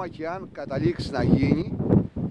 ακόμα και αν καταλήξει να γίνει,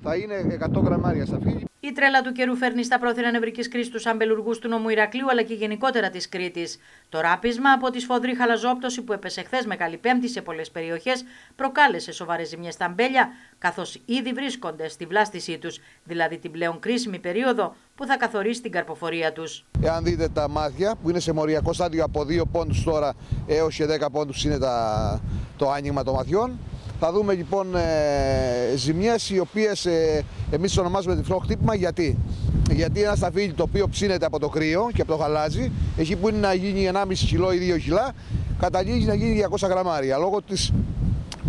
θα είναι 100 γραμμάρια στα φύλλη. Η τρέλα του καιρού φέρνει στα πρόθυρα νευρικής κρίση του αμπελουργού του νομού Ηρακλείου αλλά και γενικότερα της Κρήτης. Το ράπισμα από τη σφοδρή χαλαζόπτωση που έπεσε χθες με καλή πέμπτη σε πολλές περιοχές προκάλεσε σοβαρές ζημιές στα αμπέλια, καθώς ήδη βρίσκονται στη βλάστησή τους, δηλαδή την πλέον κρίσιμη περίοδο που θα καθορίσει την καρποφορία τους. Εάν δείτε τα μάτια που είναι σε μοριακό στάδιο από 2 πόντους τώρα έως και 10 πόντους είναι τα, το άνοιγμα των ματιών. Θα δούμε λοιπόν ε, ζημιές οι οποίες ε, εμείς το ονομάζουμε τυφλό χτύπημα γιατί; Γιατί ένα σταφύλι το οποίο ψήνεται από το κρύο και από το χαλάζι, εκεί που είναι να γίνει 1,5 κιλό ή 2 κιλά, καταλήγει να γίνει 200 γραμμάρια λόγω της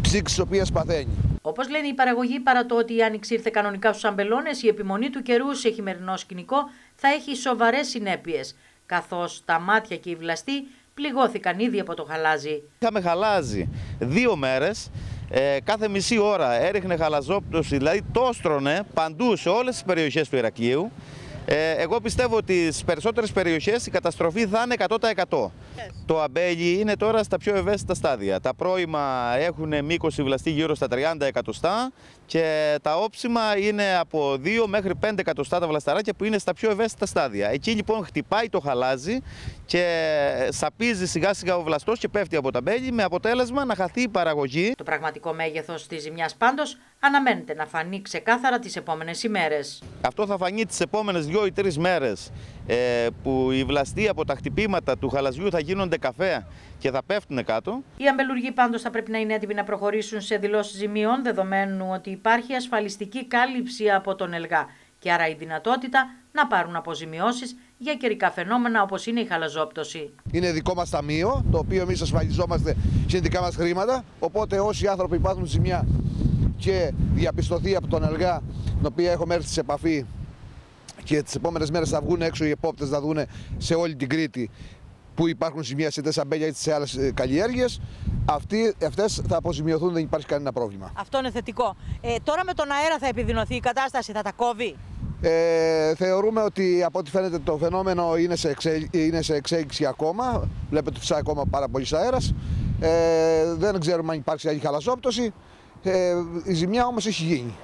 ψήξης της οποίας παθαίνει. Όπως λένε οι παραγωγοί, παρά το ότι η άνοιξη ήρθε κανονικά στους αμπελώνες, η επιμονή του καιρού σε χειμερινό σκηνικό θα έχει σοβαρές συνέπειες. Καθώς τα μάτια και οι βλαστοί πληγώθηκαν ήδη από το χαλάζι. Είχαμε χαλάζι δύο μέρες ε, κάθε μισή ώρα έριχνε χαλαζόπτωση, δηλαδή το στρώνε παντού σε όλες τις περιοχές του Ηρακλείου. Ε, εγώ πιστεύω ότι στις περισσότερες περιοχές η καταστροφή θα είναι 100%. Το αμπέλι είναι τώρα στα πιο ευαίσθητα στάδια. Τα πρώιμα έχουν μήκος βλαστή γύρω στα 30 εκατοστά και τα όψιμα είναι από 2 μέχρι 5 εκατοστά τα βλασταράκια που είναι στα πιο ευαίσθητα στάδια. Εκεί λοιπόν χτυπάει το χαλάζι και σαπίζει σιγά σιγά ο βλαστός και πέφτει από τα μπέλη με αποτέλεσμα να χαθεί η παραγωγή. Το πραγματικό μέγεθος της ζημιάς πάντως αναμένεται να φανεί ξεκάθαρα τις επόμενες ημέρες. Αυτό θα φανεί τις επόμενες δύο ή τρεις μέρες ε, που οι βλαστοί από τα χτυπήματα του χαλαζιού θα γίνονται καφέ και θα πέφτουν κάτω. Οι αμπελουργοί πάντως θα πρέπει να είναι έτοιμοι να προχωρήσουν σε δηλώσεις ζημιών, δεδομένου ότι υπάρχει ασφαλιστική κάλυψη από τον ΕΛΓΑ και άρα η δυνατότητα να πάρουν αποζημιώσεις για καιρικά φαινόμενα όπως είναι η χαλαζόπτωση. Είναι δικό μας ταμείο, το οποίο εμείς ασφαλιζόμαστε σε δικά μας χρήματα, οπότε όσοι άνθρωποι υπάρχουν ζημιά και διαπιστωθεί από τον ΕΛΓΑ, την οποία έχω έρθει σε επαφή και τις επόμενες μέρες θα βγουν έξω οι επόπτες να δουν σε όλη την Κρήτη που υπάρχουν ζημιά σε τέσσερα μπέλια ή σε άλλες καλλιέργειες, αυτές θα αποζημιωθούν, δεν υπάρχει κανένα πρόβλημα. Αυτό είναι θετικό. Ε, τώρα με τον αέρα θα επιδεινωθεί η κατάσταση, θα τα κόβει; Ε, θεωρούμε ότι από ό,τι φαίνεται το φαινόμενο είναι σε, εξέ, είναι σε εξέλιξη ακόμα. Βλέπετε ότι φυσάει ακόμα πάρα πολύ αέρας. Ε, δεν ξέρουμε αν υπάρχει άλλη χαλασόπτωση. Ε, η ζημιά όμως έχει γίνει.